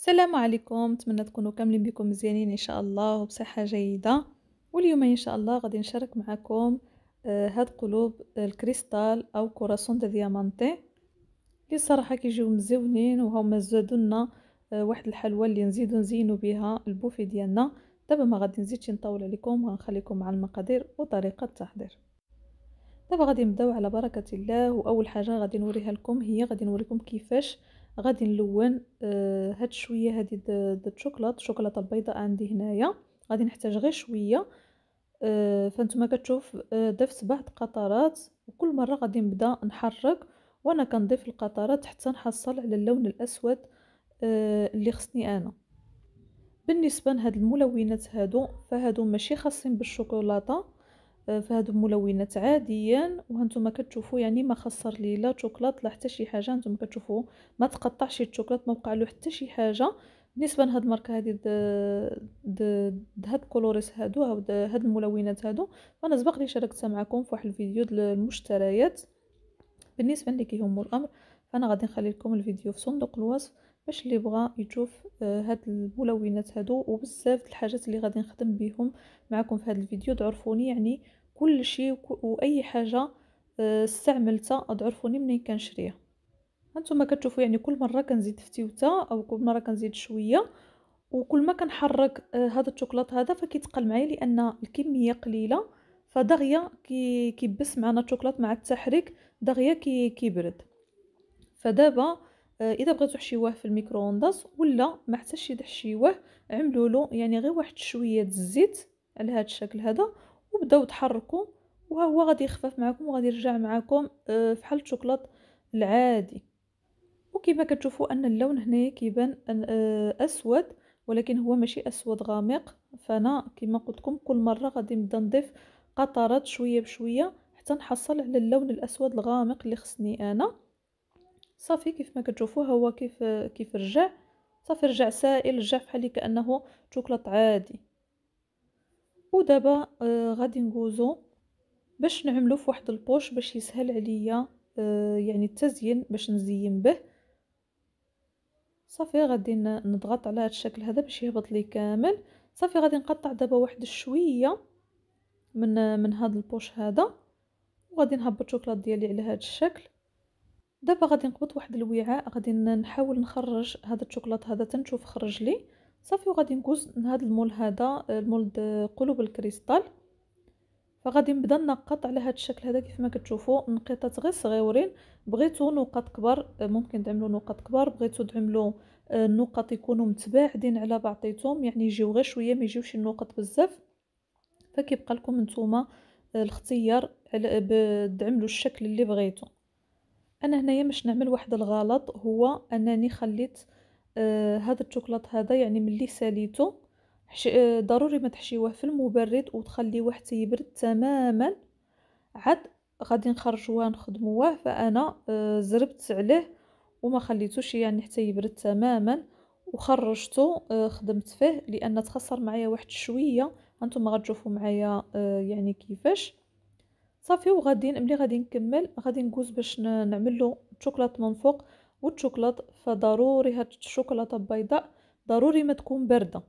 السلام عليكم. نتمنى تكونوا كاملين بكم مزيانين إن شاء الله وبصحة جيدة. واليوم إن شاء الله غادي نشارك معكم آه، هاد قلوب الكريستال أو corazón de diamante اللي صراحة كيجيو مزيونين وهما زادوا لنا آه، واحد الحلوى اللي نزيدو نزينو بها البوفي ديالنا. دابا ما غادي نزيدش نطول عليكم وغنخليكم مع المقادير وطريقة التحضير. دابا غادي نبداو على بركة الله وأول حاجة غادي نوريها لكم هي غادي نوريكم كيفاش غادي نلون آه هاد شوية هادي د الشوكولاط الشوكولاتة البيضاء عندي هنايا. غادي نحتاج غير شوية آه فانتما كتشوف آه ضفت بعض قطرات. وكل مرة غادي نبدأ نحرك وأنا كنضيف القطرات حتى نحصل على اللون الأسود آه اللي خصني أنا. بالنسبة لهاد الملونات هادو فهادو ماشي خاصين بالشوكولاتة. فهادو ملونات عاديا وهانتوما كتشوفوا يعني ما خسر لي لا شوكولات لا حتى شي حاجة. هانتوما كتشوفوا ما تقطعش الشوكولات ما وقع له حتى شي حاجة. بالنسبة لهاد الماركة هادي هاد ال colores هادو هاد الملونات هادو أنا سبق لي شاركتها معكم في واحد الفيديو ديال المشتريات. بالنسبة اللي كيهمو الأمر فأنا غادي نخلي لكم الفيديو في صندوق الوصف باش اللي بغى يشوف آه، هاد الملونات هادو وبزاف الحاجات اللي غادي نخدم بهم معكم في هذا الفيديو. تعرفوني يعني كل شيء وأي حاجة آه، استعملتها تعرفوني منين كنشريها. هانتوما كتشوفوا يعني كل مرة كنزيد فتيوتة أو كل مرة كنزيد شوية وكل ما كنحرك آه، هذا الشوكولاط هذا فكيتقل معايا لأن الكمية قليلة. فدغيا كي كيبس معنا الشوكولاط مع التحريك دغيا كي كيبرد. فدابا آه، إذا بغيتو تخشيوه في ال microondas ولا ما حتىش تخشيوه عملوا له يعني غير واحد شوية الزيت على هذا الشكل هذا وبداو تحركوا وها هو غادي يخفف معكم وغادي يرجع معكم آه، فحال الشوكولاط العادي. وكما كتشوفوا أن اللون هنايا كيبان آه، أسود ولكن هو ماشي أسود غامق. فأنا كما قلت لكم كل مرة غادي نبدا نضيف قطرات شوية بشوية حتى نحصل على اللون الأسود الغامق اللي خصني أنا. صافي كيف ما كتشوفوا هو كيف كيف رجع. صافي رجع سائل رجع فحال كأنه شوكولاط عادي. ودابا آه غادي ندوزو باش نعملو في واحد البوش باش يسهل عليا آه يعني التزيين باش نزين به. صافي غادي نضغط على هذا الشكل هذا باش يهبط لي كامل. صافي غادي نقطع دابا واحد شوية من من هذا البوش هذا. وغادي نهبط الشوكولاط ديالي على هذا الشكل. دابا غادي نقبض واحد الوعاء غادي نحاول نخرج هذا الشوكولاط هذا تنشوف خرج لي. صافي وغادي نقوز هذا المول هذا المول قلوب الكريستال. فغادي نبدا نقط على هذا الشكل هذا كيف ما كتشوفوا. نقيطات غير صغيورين. بغيتو نقط كبار ممكن تعملوا نقط كبار. بغيتو تعملوا النقط يكونوا متباعدين على بعضيتهم يعني يجيو غير شوية ما يجيوش النقط بزاف. فكيبقى لكم نتوما الاختيار تعملوا الشكل اللي بغيتو. أنا هنايا باش نعمل واحد الغلط هو أنني خليت آه هذا الشوكولاط هذا يعني ملي ساليته آه ضروري ما تحشيوه في المبرد وتخليوه حتى يبرد تماما. عاد غادي نخرجوه نخدموه فأنا آه زربت عليه وما خليتوش يعني حتى يبرد تماما. وخرجته آه خدمت فيه لأن تخسر معايا واحد شوية. هانتوما غتشوفوا معايا آه يعني كيفاش. صافي وغادي ملي غادي نكمل غادي نقوز باش نعمل له الشوكولاط من فوق والشوكولاط فضروري هاد الشوكولاتة البيضاء ضروري ما تكون باردة.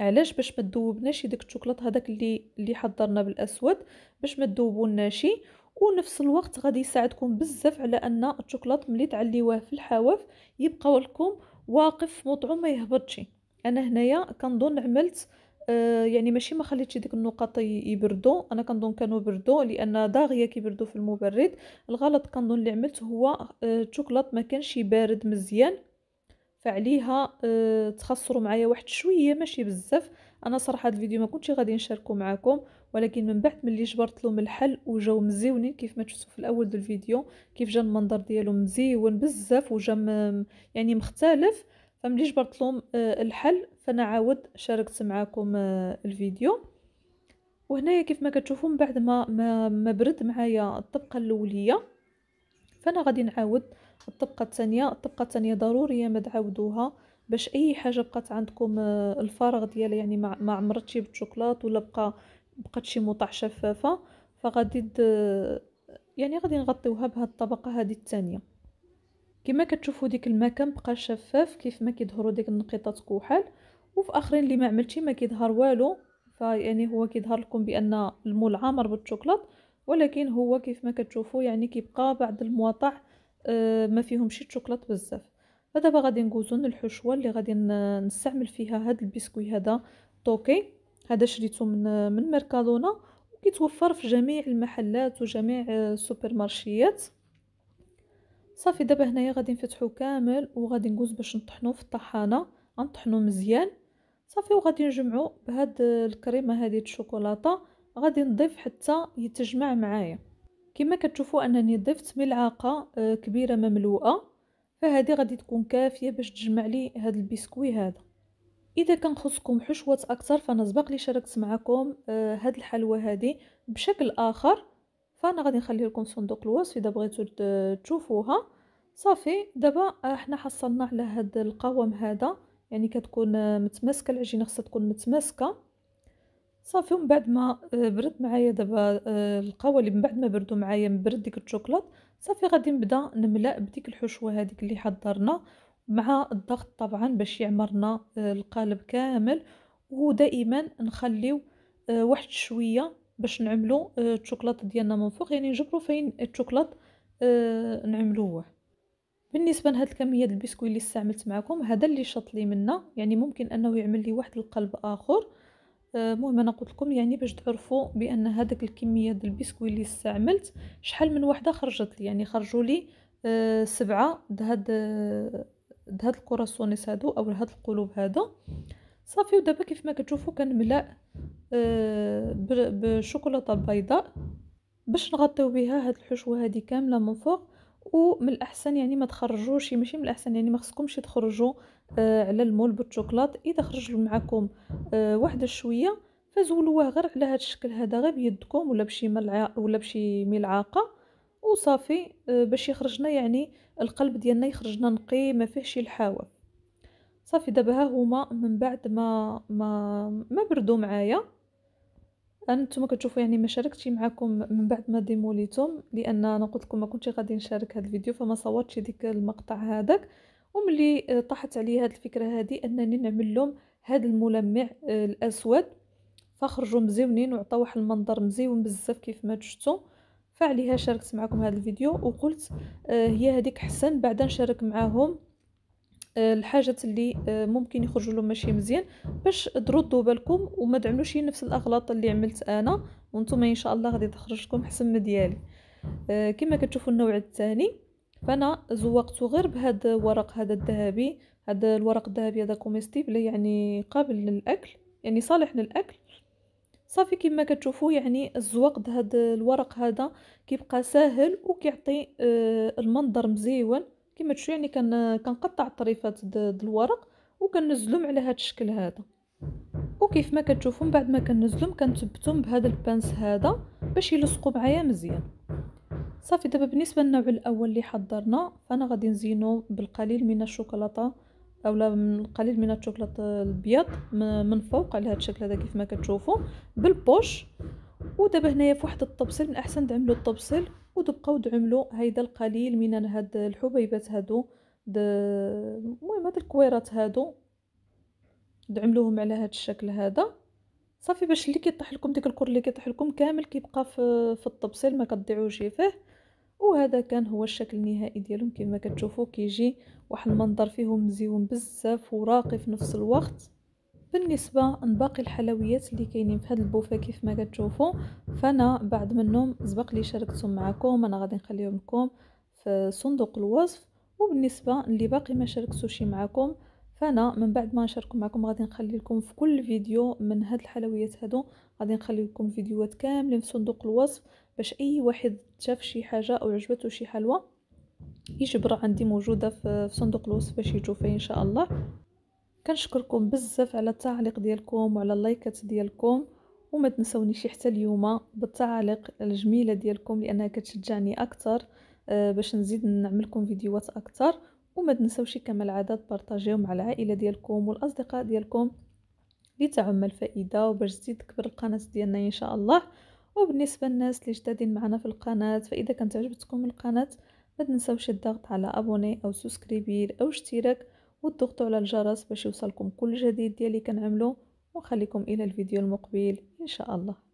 علاش؟ باش ما تذوبناش داك الشوكولاط هذاك اللي اللي حضرنا بالأسود باش ما تذوبوناش ونفس الوقت غادي يساعدكم بزاف على أن الشوكولاط ملي تعليوه في الحواف يبقى لكم واقف مطعم ما يهبطش. أنا هنايا كنظن عملت آه، يعني ماشي ما خليتش ديك النقط يبردوا أنا كنظن كانوا بردوا لأن داغية كيبردوا في المبرد. الغلط كنظن اللي عملت هو آه، ما كانش بارد مزيان فعليها أه تخسروا معايا واحد شوية ماشي بزاف. أنا صراحة هذا الفيديو ما كنتش غادي نشاركه معكم ولكن من بعد ملي جبرت لهم الحل وجاو مزيونين كيف ما شفتوا في الأول ديال الفيديو كيف جا المنظر ديالو مزيون بزاف وجا يعني مختلف. فملي جبرت لهم آه، الحل فانا عاود شاركت معكم آه، الفيديو. وهنايا كيف ما كتشوفوا من بعد ما ما, ما برد معايا الطبقة الأولية فأنا غادي نعاود الطبقة الثانية. الطبقة الثانية ضروريه ما تعاودوها باش أي حاجة بقات عندكم آه، الفارغ ديالها يعني ما عمرتش بالشوكولات ولا بقى بقات شي مطع شفافة فغادي يعني غادي نغطيوها بهاد الطبقة هذه الثانية. كما كتشوفوا ديك المكان بقى شفاف كيف ما كيظهروا ديك النقيطات كحل وفي آخرين اللي ما عملتش ما كيظهر والو. فيعني هو كيظهر لكم بأن المول عامر بالشوكولات ولكن هو كيف ما كتشوفوا يعني كيبقى بعض المواطع آه، ما فيهمش الشوكولات بزاف. فدابا غادي ندوزو للحشوه اللي غادي نستعمل فيها هذا البسكوي هذا طوكي هذا شريته من من Mercadona وكيتوفر في جميع المحلات وجميع السوبر مارشيات صافي دابا هنايا غادي نفتحو كامل وغادي ندوز باش نطحنوه في الطحانة. غنطحنوه مزيان. صافي وغادي نجمعو بهاد الكريمة هذه الشوكولاتة. غادي نضيف حتى يتجمع معايا. كما كتشوفوا أنني ضفت ملعقة آه، كبيرة مملوءة. فهذه غادي تكون كافية باش تجمع لي هذا البسكوي هذا. إذا كان خصكم حشوات أكثر فأنا سبق لي شاركت معكم آه هاد الحلوى هذه بشكل آخر. فأنا غادي نخلي لكم صندوق الوصف إذا بغيتوا تشوفوها. صافي دابا إحنا حصلنا على هاد القوام هذا. يعني كتكون متماسكة العجينة خصها تكون متماسكة. صافي ومن بعد ما آه، برد معايا دابا آه، القهوة اللي من بعد ما بردوا معايا برد ديك الشوكولات. صافي غادي نبدأ نملأ بديك الحشوة هذيك اللي حضرنا مع الضغط طبعا باش يعمرنا آه، القالب كامل. ودائما نخليو واحد شوية باش نعملو الشوكولاته ديالنا من فوق. يعني نجبرو فين الشوكولات؟ نعملوه. بالنسبة لهاد الكمية ديال البسكوي اللي استعملت معكم هذا اللي شط لي منه يعني ممكن أنه يعمل لي واحد القلب آخر. المهم أنا قلت لكم يعني باش تعرفوا بأن هذاك الكمية ديال البسكوي اللي استعملت شحال من وحدة خرجت لي. يعني خرجوا لي آه سبعة دهاد دهاد الكراسونيس هادو أو هاد القلوب هذا صافي ودابا كيف ما كتشوفوا كنملأ آه بشوكولاتة بيضاء باش نغطيو بها هاد الحشوة هذه كاملة من فوق. ومن الأحسن يعني ما تخرجوش ماشي من الأحسن يعني ما خصكمش تخرجوا آه على المول بالشوكولات. إذا خرج معكم آه واحدة شوية فزولوه غير على هذا الشكل هذا غير بيدكم ولا بشي ملعقة ولا بشي ملعقة وصافي آه باش يخرجنا يعني القلب ديالنا يخرجنا نقي ما فيهش الحواف. صافي دابا ها هما من بعد ما ما ما بردوا معايا. أنا نتوما كتشوفوا يعني ما شاركتش معكم من بعد ما ديموليتهم لأن أنا قلت لكم ما كنتش غادي نشارك هذا الفيديو فما صورتش ديك المقطع هذاك وملي آه، طاحت عليا هذه الفكرة هذه أنني نعمل لهم هذا الملمع آه، الأسود. فخرجوا مزيونين وعطاو واحد المنظر مزيون بزاف كيف ما شفتوا فعليها شاركت معكم هذا الفيديو وقلت آه، هي هذيك حسن بعدا نشارك معاهم. الحاجات اللي آه، ممكن يخرجوا لهم ماشي مزيان باش تردوا بالكم وما تعملوش نفس الأغلاط اللي عملت أنا وأنتم إن شاء الله غادي تخرج لكم حسن من ديالي. آه، كما كتشوفوا النوع الثاني فأنا زوقته غير بهذا الورق هذا الذهبي. هذا الورق الذهبي هذا كوميستيبل يعني قابل للأكل يعني صالح للأكل. صافي كما كتشوفوا يعني الزواق هذا الورق هذا كيبقى ساهل وكيعطي آه، المنظر مزيون. كما تشوفوا يعني كنقطع الطريفات د الورق وكنزلهم على هذا الشكل هذا. وكيف ما كتشوفوا من بعد ما كنزلهم كنثبتهم بهذا البانس هذا باش يلصقوا معايا مزيان. صافي دابا بالنسبة للنوع الأول اللي حضرنا فأنا غادي نزينو بالقليل من الشوكولاتة اولا من القليل من الشوكولاتة الأبيض من فوق على هذا الشكل هذا كيف ما كتشوفوا بالبوش. ودابا هنايا في واحد الطبسيل من أحسن تعملوا الطبسيل وتبقاو تعملوا هيدا القليل من هاد الحبيبات هادو. المهم هاد الكويرات هادو تعملوهم على هاد الشكل هذا. صافي باش اللي كيطيح لكم ديك الكر اللي كيطيح لكم كامل كيبقى في في الطبسيل ما كتضيعوش فيه. وهذا كان هو الشكل النهائي ديالهم. كما كتشوفوا كيجي واحد المنظر فيهم مزيون بزاف وراقي في نفس الوقت. بالنسبة لباقي الحلويات اللي كاينين في هذا البوفيه كيف ما كتشوفوا فأنا بعد منهم سبق لي شاركتهم معكم أنا غادي نخليهم لكم في صندوق الوصف. وبالنسبة اللي باقي ما شاركتوش معكم فأنا من بعد ما نشارك معكم غادي نخلي لكم في كل فيديو من هاد الحلويات هادو. غادي نخلي لكم فيديوهات كاملين في صندوق الوصف باش أي واحد شاف شي حاجة أو عجبته شي حلوة يجبر عندي موجودة في صندوق الوصف باش يشوفها إن شاء الله. كنشكركم بزاف على التعليق ديالكم وعلى اللايكات ديالكم وما تنسونيش حتى اليوم بالتعاليق الجميلة ديالكم لأنها كتشجعني أكثر آه، باش نزيد نعملكم فيديوهات أكثر وما تنسوش كما العادة تبارطاجيو مع العائلة ديالكم والأصدقاء ديالكم لتعم الفائدة وباش تزيد تكبر القناة ديالنا إن شاء الله. وبالنسبة للناس اللي جدادين معنا في القناة فإذا كانت عجبتكم القناة ما تنسوش الضغط على أبوني أو سوسكريبير أو اشتراك وتضغطوا على الجرس باش يوصلكم كل جديد ديالي كنعملو ونخليكم إلى الفيديو المقبل. إن شاء الله.